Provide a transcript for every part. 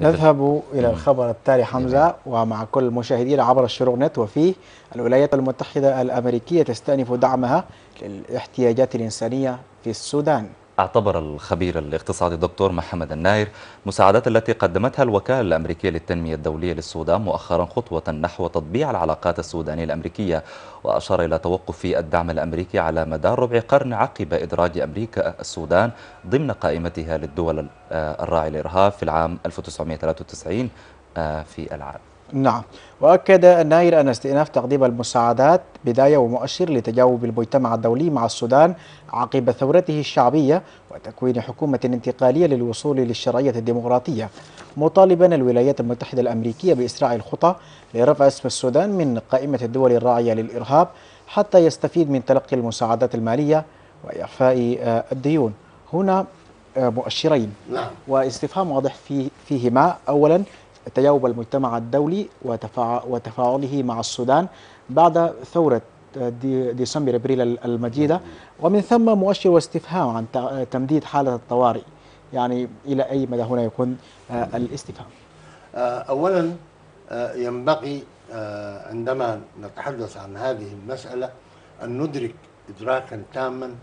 نذهب إلى الخبر التالي حمزة ومع كل المشاهدين عبر الشروق نت وفيه الولايات المتحدة الأمريكية تستأنف دعمها للاحتياجات الإنسانية في السودان. أعتبر الخبير الاقتصادي الدكتور محمد الناير مساعدات التي قدمتها الوكالة الأمريكية للتنمية الدولية للسودان مؤخرا خطوة نحو تطبيع العلاقات السودانية الأمريكية وأشار إلى توقف الدعم الأمريكي على مدار ربع قرن عقب إدراج أمريكا السودان ضمن قائمتها للدول الراعي الإرهاب في العام 1993 في العالم. نعم. وأكد الناير أن استئناف تقديم المساعدات بداية ومؤشر لتجاوب المجتمع الدولي مع السودان عقب ثورته الشعبية وتكوين حكومة انتقالية للوصول للشرعية الديمقراطية مطالبا الولايات المتحدة الأمريكية بإسراع الخطى لرفع اسم السودان من قائمة الدول الراعية للإرهاب حتى يستفيد من تلقي المساعدات المالية وإعفاء الديون. هنا مؤشرين. نعم. واستفهام واضح فيه فيهما. أولا تجاوب المجتمع الدولي وتفاعله مع السودان بعد ثورة ديسمبر إبريل المجيدة. ومن ثم مؤشر واستفهام عن تمديد حالة الطوارئ يعني إلى أي مدى هنا يكون الاستفهام؟ اولا ينبغي عندما نتحدث عن هذه المسألة أن ندرك ادراكا تاما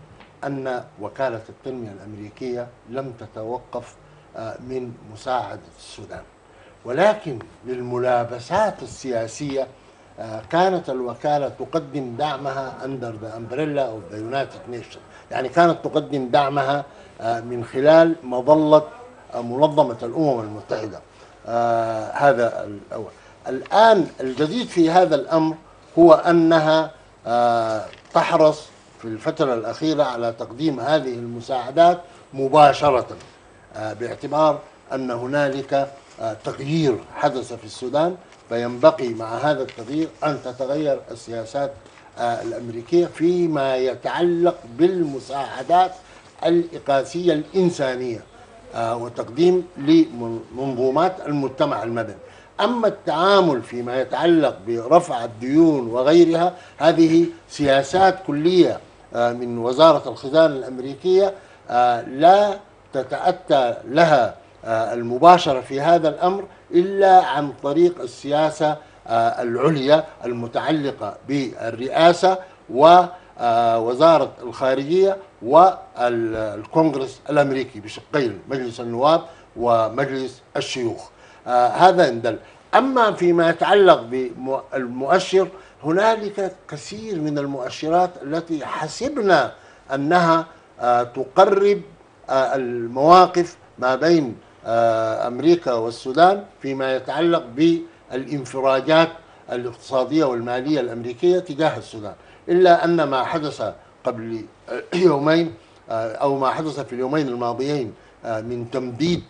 أن وكالة التنمية الأمريكية لم تتوقف من مساعدة السودان. ولكن للملابسات السياسية كانت الوكالة تقدم دعمها under the umbrella of the United Nations. يعني كانت تقدم دعمها من خلال مظلة منظمة الأمم المتحدة. هذا الأول. الآن الجديد في هذا الأمر هو أنها تحرص في الفترة الأخيرة على تقديم هذه المساعدات مباشرة باعتبار أن هنالك تغيير حدث في السودان فينبغي مع هذا التغيير أن تتغير السياسات الأمريكية فيما يتعلق بالمساعدات الإقاسية الإنسانية وتقديم لمنظومات المجتمع المدني. أما التعامل فيما يتعلق برفع الديون وغيرها هذه سياسات كلية من وزارة الخزانة الأمريكية لا تتأتى لها المباشرة في هذا الأمر إلا عن طريق السياسة العليا المتعلقة بالرئاسة ووزارة الخارجية والكونغرس الأمريكي بشقين مجلس النواب ومجلس الشيوخ. هذا يندل. أما فيما يتعلق بالمؤشر هنالك كثير من المؤشرات التي حسبنا أنها تقرب المواقف ما بين أمريكا والسودان فيما يتعلق بالانفراجات الاقتصادية والمالية الأمريكية تجاه السودان. إلا أن ما حدث قبل يومين أو ما حدث في اليومين الماضيين من تمديد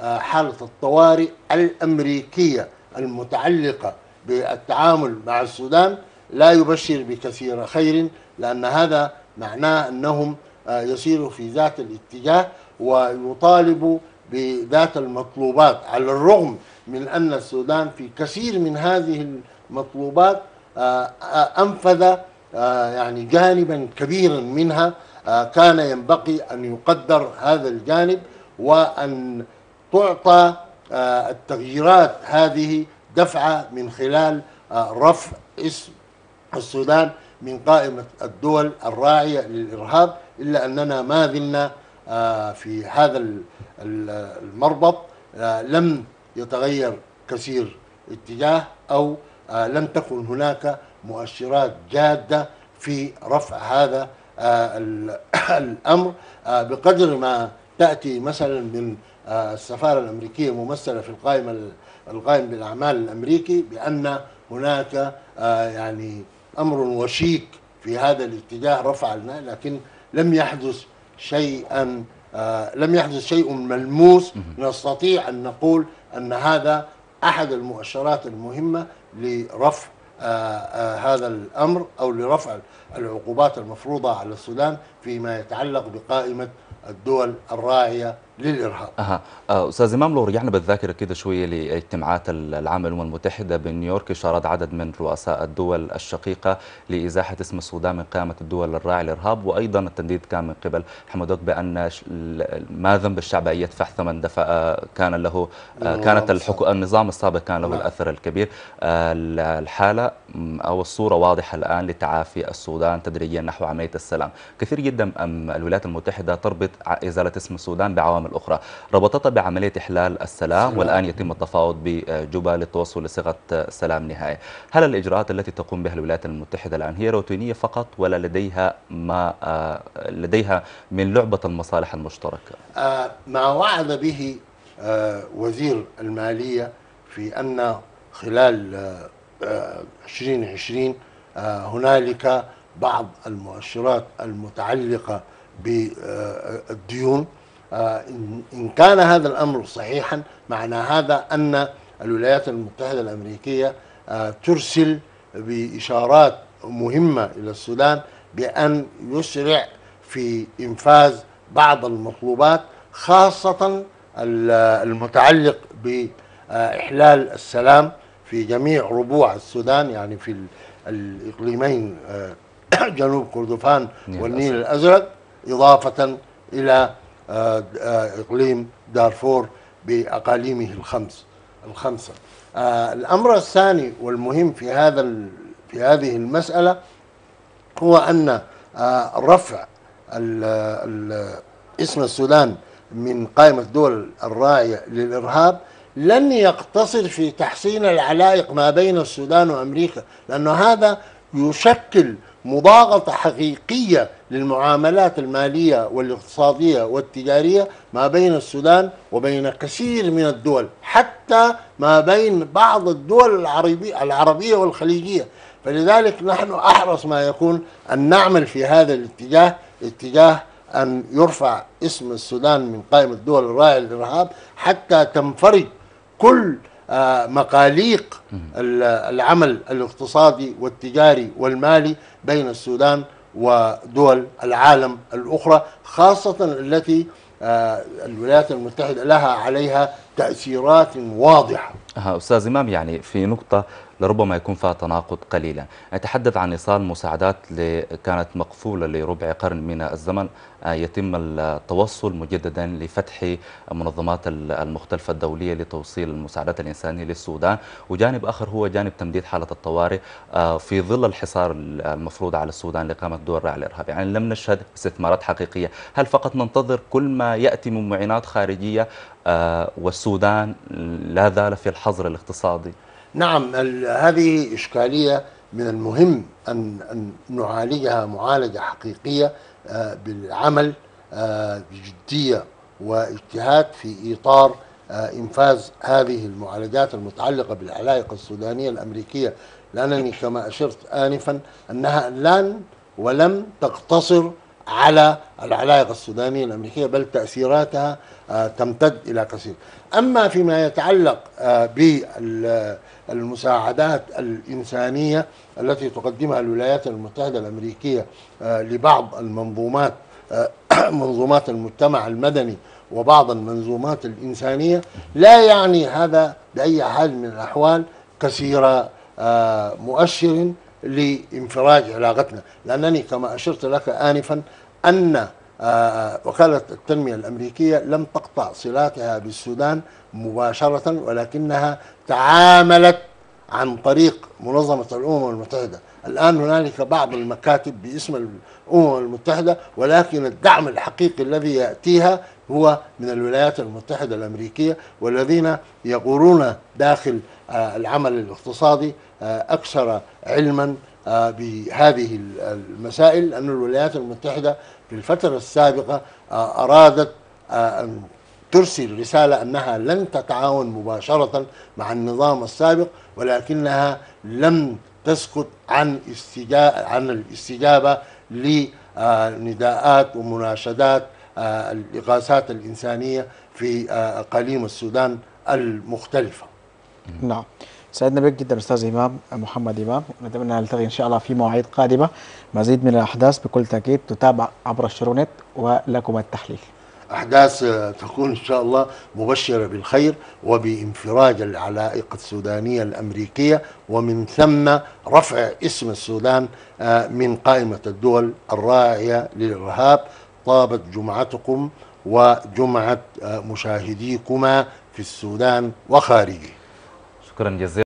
حالة الطوارئ الأمريكية المتعلقة بالتعامل مع السودان لا يبشر بكثير خير لأن هذا معناه أنهم يسيروا في ذات الاتجاه ويطالبوا بذات المطلوبات على الرغم من أن السودان في كثير من هذه المطلوبات أنفذ يعني جانبا كبيرا منها كان ينبغي أن يقدر هذا الجانب وأن تعطى التغييرات هذه دفعة من خلال رفع اسم السودان من قائمة الدول الراعية للإرهاب إلا أننا ما زلنا في هذا المربط لم يتغير كثير اتجاه أو لم تكن هناك مؤشرات جادة في رفع هذا الأمر. بقدر ما تأتي مثلا من السفارة الأمريكية ممثلة في القائمة القائم بالأعمال الأمريكي بأن هناك يعني أمر وشيك في هذا الاتجاه رفع لكن لم يحدث شيئا آه لم يحدث شيء ملموس. نستطيع أن نقول أن هذا أحد المؤشرات المهمة لرفع آه آه هذا الأمر أو لرفع العقوبات المفروضة على السودان فيما يتعلق بقائمة الدول الراعية للإرهاب. أها. آه، أستاذ إمام لو رجعنا بالذاكرة كده شوية لاجتماعات العام الأمم المتحدة بنيويورك شارد عدد من رؤساء الدول الشقيقة لإزاحة اسم السودان من قائمة الدول الراعية للإرهاب وأيضا التنديد كان من قبل حمدوك بأن ما ذنب الشعب أن يدفع ثمن دفع آه، كان له آه، كانت الحكو النظام السابق كان له نعم. الأثر الكبير. الحالة أو الصورة واضحة الآن لتعافي السودان تدريجيا نحو عملية السلام. كثير جدا الولايات المتحدة تربط إزالة اسم السودان بعوامل الأخرى ربطتها بعملية إحلال السلام سلام. والآن يتم التفاوض بجوبا للتوصل لصيغة سلام نهائي. هل الإجراءات التي تقوم بها الولايات المتحدة الآن هي روتينية فقط ولا لديها ما آه، لديها من لعبة المصالح المشتركة؟ آه، ما وعد به آه، وزير المالية في أن خلال 2020 هنالك بعض المؤشرات المتعلقة بالديون. آه، إن كان هذا الأمر صحيحا معنى هذا أن الولايات المتحدة الأمريكية آه، ترسل بإشارات مهمة إلى السودان بأن يسرع في إنفاذ بعض المطلوبات خاصة المتعلق بإحلال السلام في جميع ربوع السودان يعني في الإقليمين آه، جنوب كردفان والنيل الأزرق إضافة إلى آه، آه، إقليم دارفور بأقاليمه الخمس الخمسة. آه، الأمر الثاني والمهم في هذا في هذه المسألة هو أن رفع اسم السودان من قائمة الدول الراعية للإرهاب لن يقتصر في تحسين العلائق ما بين السودان وأمريكا لأن هذا يشكل مضاغطة حقيقية للمعاملات المالية والاقتصادية والتجارية ما بين السودان وبين كثير من الدول حتى ما بين بعض الدول العربية, العربية والخليجية. فلذلك نحن أحرص ما يكون أن نعمل في هذا الاتجاه اتجاه أن يرفع اسم السودان من قائمة الدول الراعية للإرهاب حتى تنفرد كل مقاليق العمل الاقتصادي والتجاري والمالي بين السودان ودول العالم الأخرى خاصة التي آه، الولايات المتحدة لها عليها تأثيرات واضحة. أستاذ إمام يعني في نقطة لربما يكون فيها تناقض قليلا. نتحدث عن إيصال مساعدات كانت مقفولة لربع قرن من الزمن آه، يتم التوصل مجددا لفتح منظمات المختلفة الدولية لتوصيل المساعدات الإنسانية للسودان. وجانب آخر هو جانب تمديد حالة الطوارئ آه، في ظل الحصار المفروض على السودان لإقامة دور راعي الإرهاب يعني لم نشهد استثمارات حقيقية. هل فقط ننتظر كل ما يأتي من معينات خارجية آه، والسودان لا زال في الحظر الاقتصادي؟ نعم هذه إشكالية من المهم أن, أن نعالجها معالجة حقيقية آه، بالعمل آه، بجدية واجتهاد في إطار آه، إنفاذ هذه المعالجات المتعلقة بالعلائق السودانية الأمريكية. لأنني كما أشرت آنفا أنها لن ولم تقتصر على العلائق السودانية الأمريكية بل تأثيراتها تمتد إلى كثير أما فيما يتعلق بالمساعدات الإنسانية التي تقدمها الولايات المتحدة الأمريكية آه، لبعض المنظومات آه، منظومات المجتمع المدني وبعض المنظومات الإنسانية لا يعني هذا بأي حال من الأحوال كثير آه، مؤشر لانفراج علاقتنا. لأنني كما أشرت لك آنفا أن وكالة التنمية الأمريكية لم تقطع صلاتها بالسودان مباشرة ولكنها تعاملت عن طريق منظمة الأمم المتحدة. الآن هنالك بعض المكاتب باسم الأمم المتحدة ولكن الدعم الحقيقي الذي يأتيها هو من الولايات المتحدة الأمريكية والذين يقولون داخل آه، العمل الاقتصادي آه، أكثر علما آه، بهذه المسائل. أن الولايات المتحدة في الفترة السابقة أرادت أن ترسل رسالة أنها لن تتعاون مباشرة مع النظام السابق ولكنها لم تسكت عن عن الاستجابة لنداءات ومناشدات آه، الإغاثات الإنسانية في آه، أقاليم السودان المختلفة. نعم. سعدنا بك جدا أستاذ إمام محمد إمام. نتمنى نلتقي إن شاء الله في مواعيد قادمة. مزيد من الأحداث بكل تأكيد تتابع عبر الشرونت ولكم التحليل. أحداث تكون إن شاء الله مبشرة بالخير وبانفراج العلائق السودانية الأمريكية ومن ثم رفع اسم السودان آه، من قائمة الدول الراعية للإرهاب. طابت جمعتكم وجمعة آه، مشاهديكما في السودان وخارجه. شكرا جزيلا.